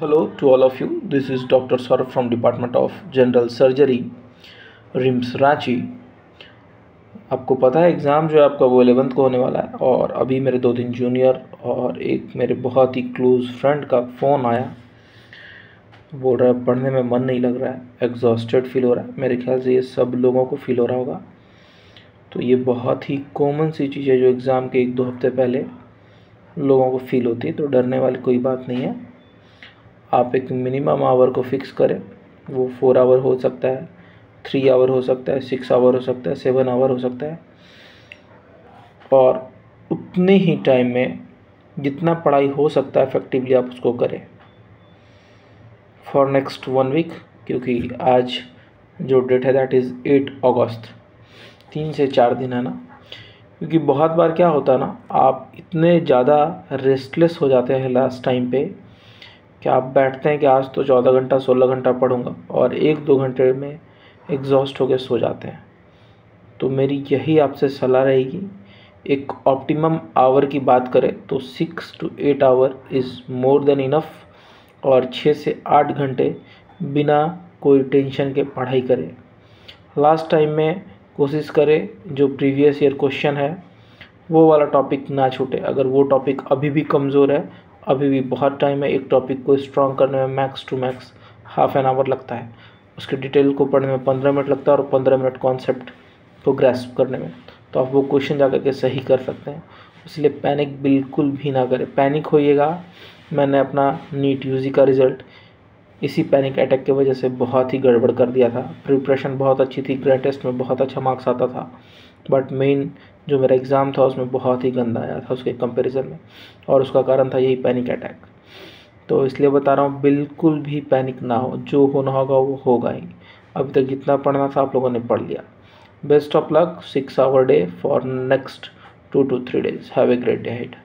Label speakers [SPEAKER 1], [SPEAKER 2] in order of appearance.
[SPEAKER 1] Hello to all of you. This is Dr. Saurabh from Department of General Surgery, RIMS Ranchi आपको पता है exam जो है आपका वो एलेवंथ को होने वाला है और अभी मेरे दो तीन जूनियर और एक मेरे बहुत ही क्लोज़ फ्रेंड का फ़ोन आया बोल रहा है पढ़ने में मन नहीं लग रहा है एग्जॉस्टेड फील हो रहा है मेरे ख्याल से ये सब लोगों को फील हो रहा होगा तो ये बहुत ही कॉमन सी चीज़ है जो एग्ज़ाम के एक दो हफ़्ते पहले लोगों को फील होती है तो डरने वाली कोई बात नहीं है आप एक मिनिमम आवर को फिक्स करें। वो फोर आवर हो सकता है थ्री आवर हो सकता है सिक्स आवर हो सकता है सेवन आवर हो सकता है। और उतने ही टाइम में जितना पढ़ाई हो सकता है इफेक्टिवली आप उसको करें। फॉर नेक्स्ट वन वीक क्योंकि आज जो डेट है दैट इज़ एट अगस्त तीन से चार दिन है ना? क्योंकि बहुत बार क्या होता है ना, आप इतने ज़्यादा रेस्टलेस हो जाते हैं लास्ट टाइम पे कि आप बैठते हैं कि आज तो चौदह घंटा, सोलह घंटा पढ़ूँगा और एक दो घंटे में एग्जॉस्ट होकर सो जाते हैं। तो मेरी यही आपसे सलाह रहेगी, एक ऑप्टिमम आवर की बात करें तो six to eight hour is more than enough और छः से आठ घंटे बिना कोई टेंशन के पढ़ाई करें। लास्ट टाइम में कोशिश करें, जो प्रीवियस ईयर क्वेश्चन है, वो वाला टॉपिक ना छूटे। अगर वो टॉपिक अभी भी कमज़ोर है अभी भी बहुत टाइम है एक टॉपिक को स्ट्रॉन्ग करने में max to max half an hour लगता है। उसके डिटेल को पढ़ने में पंद्रह मिनट लगता है और पंद्रह मिनट कॉन्सेप्ट को ग्रेस्प करने में। तो आप वो क्वेश्चन जा के सही कर सकते हैं। इसलिए पैनिक बिल्कुल भी ना करें। पैनिक होइएगा। मैंने अपना नीट यूजी का रिज़ल्ट इसी पैनिक अटैक की वजह से बहुत ही गड़बड़ कर दिया था। प्रिपरेशन बहुत अच्छी थी ग्रेड टेस्ट में बहुत अच्छा मार्क्स आता था। बट मेन जो मेरा एग्ज़ाम था, उसमें बहुत ही गंदा आया था उसके कंपैरिजन में। और उसका कारण था यही पैनिक अटैक तो इसलिए बता रहा हूँ, बिल्कुल भी पैनिक ना हो। जो होना होगा, वो होगा ही। अभी तक जितना पढ़ना था, आप लोगों ने पढ़ लिया। Best of luck six hour day for next two two three days have a great day head